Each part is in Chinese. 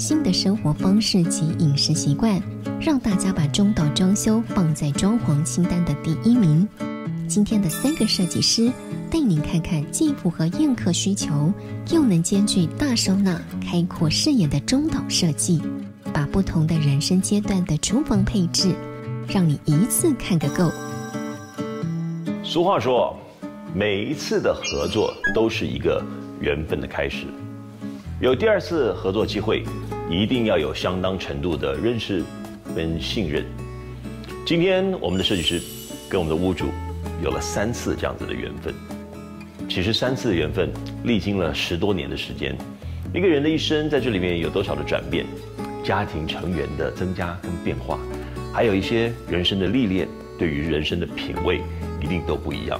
新的生活方式及饮食习惯，让大家把中岛装修放在装潢清单的第一名。今天的三个设计师带您看看既符合宴客需求，又能兼具大收纳、开阔视野的中岛设计，把不同的人生阶段的厨房配置，让你一次看个够。俗话说，每一次的合作都是一个缘分的开始。有第二次合作机会，一定要有相当程度的认识跟信任。今天我们的设计师跟我们的屋主有了三次这样子的缘分。其实三次的缘分历经了十多年的时间，一个人的一生在这里面有多少的转变，家庭成员的增加跟变化，还有一些人生的历练，对于人生的品味一定都不一样。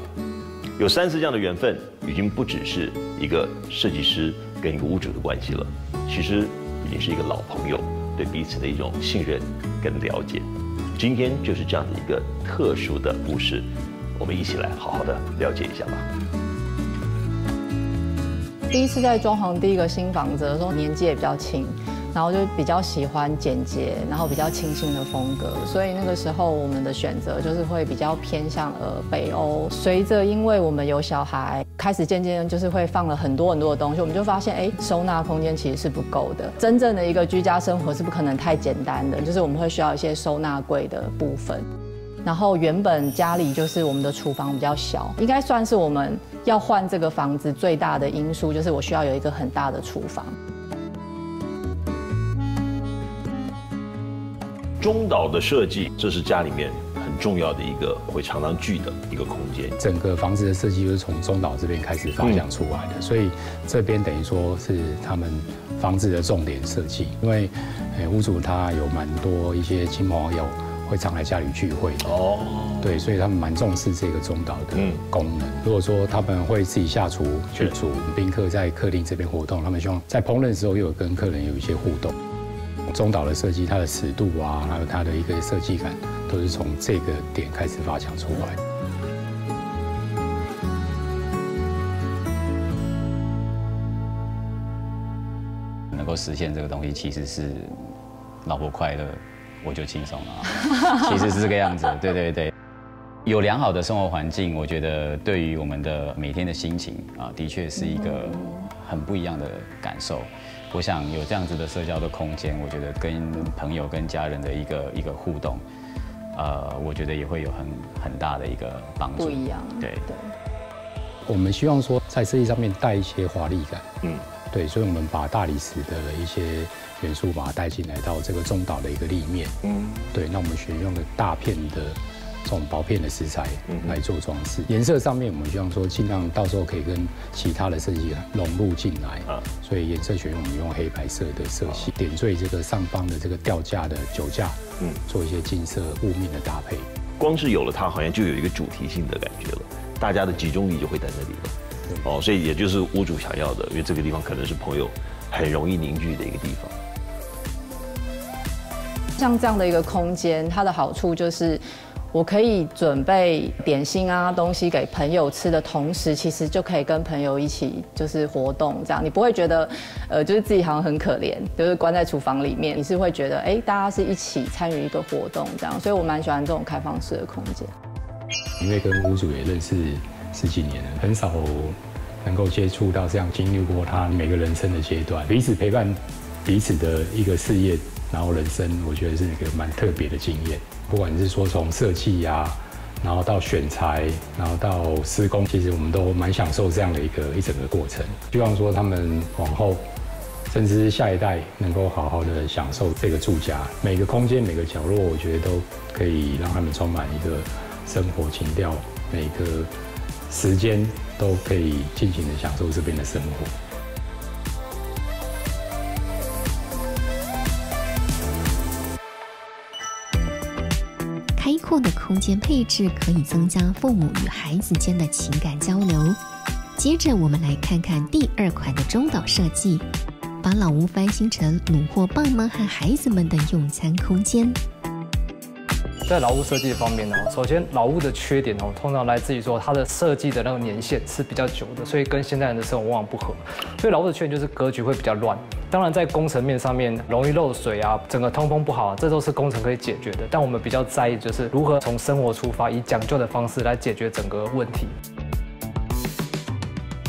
有三次这样的缘分，已经不只是一个设计师。跟一个屋主的关系了，其实已经是一个老朋友，对彼此的一种信任跟了解。今天就是这样的一个特殊的故事，我们一起来好好的了解一下吧。第一次在装潢第一个新房子的时候，年纪也比较轻。然后就比较喜欢简洁，然后比较清新的风格，所以那个时候我们的选择就是会比较偏向呃北欧。随着因为我们有小孩，开始渐渐就是会放了很多很多的东西，我们就发现哎收纳空间其实是不够的。真正的一个居家生活是不可能太简单的，就是我们会需要一些收纳柜的部分。然后原本家里就是我们的厨房比较小，应该算是我们要换这个房子最大的因素，就是我需要有一个很大的厨房。中岛的设计，这是家里面很重要的一个会常常聚的一个空间。整个房子的设计就是从中岛这边开始发想出来的，所以这边等于说是他们房子的重点设计。因为，诶，屋主他有蛮多一些亲朋好友会常来家里聚会哦，对，所以他们蛮重视这个中岛的功能。如果说他们会自己下厨去煮，宾客在客厅这边活动，他们希望在烹饪的时候又有跟客人有一些互动。中岛的设计，它的尺度啊，还有它的一个设计感，都是从这个点开始发想出来。能够实现这个东西，其实是老婆快乐，我就轻松了。其实是这个样子，对对对。有良好的生活环境，我觉得对于我们的每天的心情啊，的确是一个很不一样的感受。我想有这样子的社交的空间，我觉得跟朋友、跟家人的一个一个互动，呃，我觉得也会有很很大的一个帮助。不一样，对对。我们希望说在设计上面带一些华丽感，嗯，对，所以我们把大理石的一些元素把它带进来到这个中岛的一个立面，嗯，对，那我们选用了大片的。这种薄片的石材来做装饰，颜色上面我们希望说尽量到时候可以跟其他的设计融入进来啊，所以颜色选用我们用黑白色的色系，点缀这个上方的这个吊架的酒架，嗯，做一些金色雾面的搭配。光是有了它，好像就有一个主题性的感觉了，大家的集中力就会在那里了。哦，所以也就是屋主想要的，因为这个地方可能是朋友很容易凝聚的一个地方。像这样的一个空间，它的好处就是。我可以准备点心啊东西给朋友吃的同时，其实就可以跟朋友一起就是活动，这样你不会觉得，呃，就是自己好像很可怜，就是关在厨房里面，你是会觉得，哎，大家是一起参与一个活动这样，所以我蛮喜欢这种开放式的空间。因为跟屋主也认识十几年了，很少能够接触到这样经历过他每个人生的阶段，彼此陪伴彼此的一个事业，然后人生，我觉得是一个蛮特别的经验。不管是说从设计呀，然后到选材，然后到施工，其实我们都蛮享受这样的一个一整个过程。希望说他们往后，甚至下一代，能够好好的享受这个住家，每个空间、每个角落，我觉得都可以让他们充满一个生活情调，每个时间都可以尽情的享受这边的生活。阔的空间配置可以增加父母与孩子间的情感交流。接着，我们来看看第二款的中岛设计，把老屋翻新成虏获爸妈和孩子们的用餐空间。在老屋设计方面呢，首先老屋的缺点哦，通常来自于说它的设计的那个年限是比较久的，所以跟现代人的生活往往不合。所以老屋的缺点就是格局会比较乱。当然在工程面上面容易漏水啊，整个通风不好，啊这都是工程可以解决的。但我们比较在意就是如何从生活出发，以讲究的方式来解决整个问题。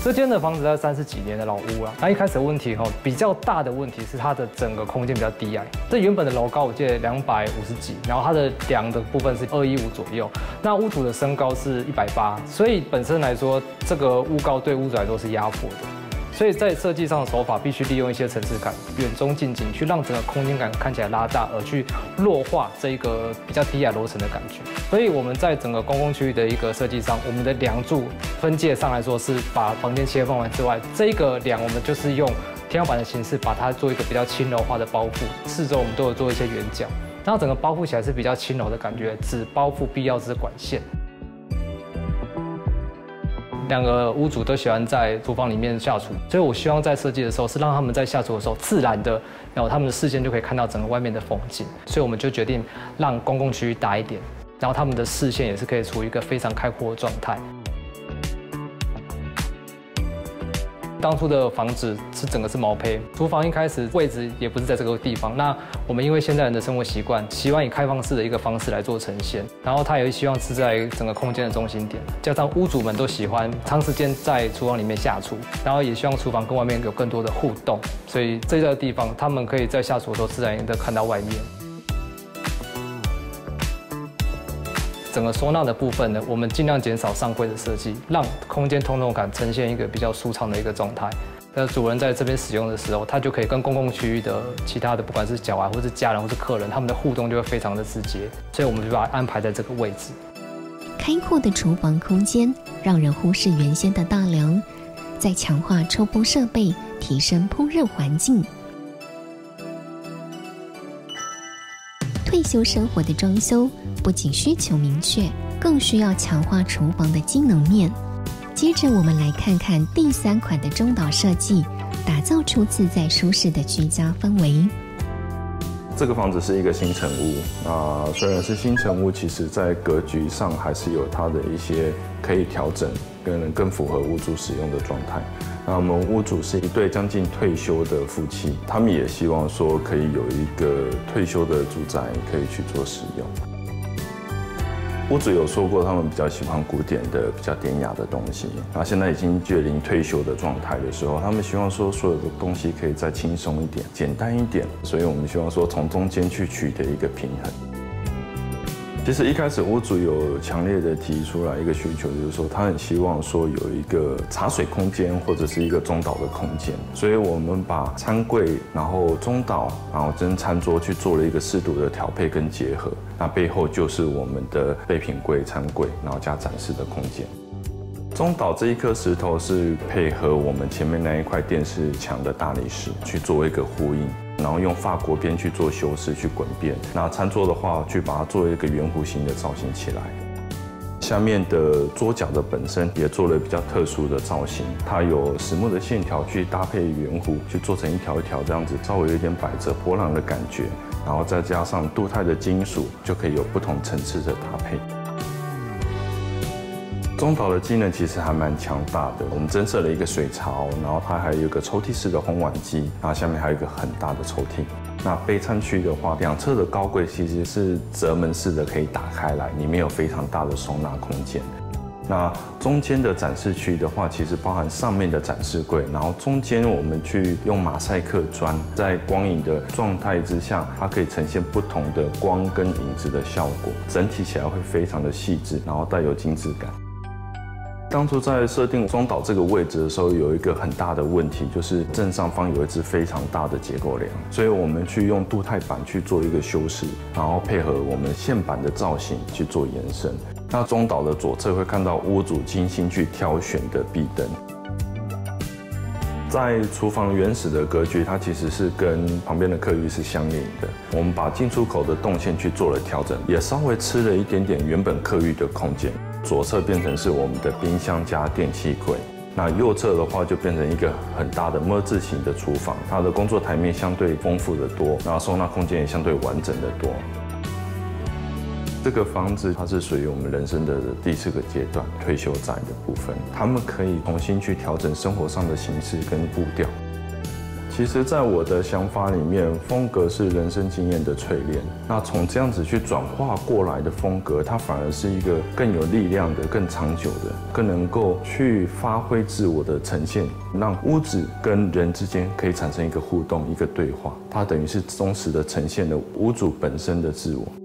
这间的房子在三十几年的老屋了，那一开始问题哈，比较大的问题是它的整个空间比较低矮。这原本的楼高我记得两百五十几，然后它的梁的部分是二一五左右，那屋主的身高是一百八，所以本身来说，这个屋高对屋主来说是压迫的。所以在设计上的手法必须利用一些层次感，远中近景，去让整个空间感看起来拉大，而去弱化这一个比较低矮楼层的感觉。所以我们在整个公共区域的一个设计上，我们的梁柱分界上来说是把房间切分完之外，这一个梁我们就是用天花板的形式把它做一个比较轻柔化的包覆，四周我们都有做一些圆角，让整个包覆起来是比较轻柔的感觉，只包覆必要之管线。两个屋主都喜欢在厨房里面下厨，所以我希望在设计的时候是让他们在下厨的时候自然的，然后他们的视线就可以看到整个外面的风景。所以我们就决定让公共区域大一点，然后他们的视线也是可以处于一个非常开阔的状态。当初的房子是整个是毛坯，厨房一开始位置也不是在这个地方。那我们因为现在人的生活习惯，喜欢以开放式的一个方式来做呈现，然后他也希望是在整个空间的中心点，加上屋主们都喜欢长时间在厨房里面下厨，然后也希望厨房跟外面有更多的互动，所以这个地方他们可以在下厨的时候自然的看到外面。整个收纳的部分呢，我们尽量减少上柜的设计，让空间通透感呈现一个比较舒畅的一个状态。那主人在这边使用的时候，他就可以跟公共区域的其他的，不管是小孩或是家人或是客人，他们的互动就会非常的直接。所以我们就把它安排在这个位置。开阔的厨房空间让人忽视原先的大梁，在强化抽风设备，提升烹饪环境。退休生活的装修不仅需求明确，更需要强化厨房的机能面。接着，我们来看看第三款的中岛设计，打造出自在舒适的居家氛围。这个房子是一个新城屋，那虽然是新城屋，其实在格局上还是有它的一些可以调整，跟更符合屋主使用的状态。那我们屋主是一对将近退休的夫妻，他们也希望说可以有一个退休的住宅可以去做使用。屋主有说过，他们比较喜欢古典的、比较典雅的东西。那现在已经距临退休的状态的时候，他们希望说所有的东西可以再轻松一点、简单一点。所以我们希望说从中间去取得一个平衡。其实一开始屋主有强烈的提出来一个需求，就是说他很希望说有一个茶水空间或者是一个中岛的空间，所以我们把餐柜、然后中岛、然后跟餐桌去做了一个适度的调配跟结合。那背后就是我们的备品柜、餐柜，然后加展示的空间。中岛这一颗石头是配合我们前面那一块电视墙的大理石去做一个呼应。然后用法国边去做修饰，去滚边。那餐桌的话，去把它做一个圆弧形的造型起来。下面的桌角的本身也做了比较特殊的造型，它有实木的线条去搭配圆弧，去做成一条一条这样子，稍微有点百褶波浪的感觉。然后再加上镀钛的金属，就可以有不同层次的搭配。中岛的机能其实还蛮强大的，我们增设了一个水槽，然后它还有一个抽屉式的烘碗机，然后下面还有一个很大的抽屉。那备餐区的话，两侧的高柜其实是折门式的，可以打开来，里面有非常大的收纳空间。那中间的展示区的话，其实包含上面的展示柜，然后中间我们去用马赛克砖，在光影的状态之下，它可以呈现不同的光跟影子的效果，整体起来会非常的细致，然后带有精致感。当初在设定中岛这个位置的时候，有一个很大的问题，就是正上方有一只非常大的结构梁，所以我们去用镀钛板去做一个修饰，然后配合我们线板的造型去做延伸。那中岛的左侧会看到屋主精心去挑选的壁灯，在厨房原始的格局，它其实是跟旁边的客浴是相连的。我们把进出口的动线去做了调整，也稍微吃了一点点原本客浴的空间。左侧变成是我们的冰箱加电器柜，那右侧的话就变成一个很大的么字形的厨房，它的工作台面相对丰富的多，然后收纳空间也相对完整的多。这个房子它是属于我们人生的第四个阶段退休宅的部分，他们可以重新去调整生活上的形式跟步调。其实，在我的想法里面，风格是人生经验的淬炼。那从这样子去转化过来的风格，它反而是一个更有力量的、更长久的、更能够去发挥自我的呈现，让屋子跟人之间可以产生一个互动、一个对话。它等于是忠实的呈现了屋主本身的自我。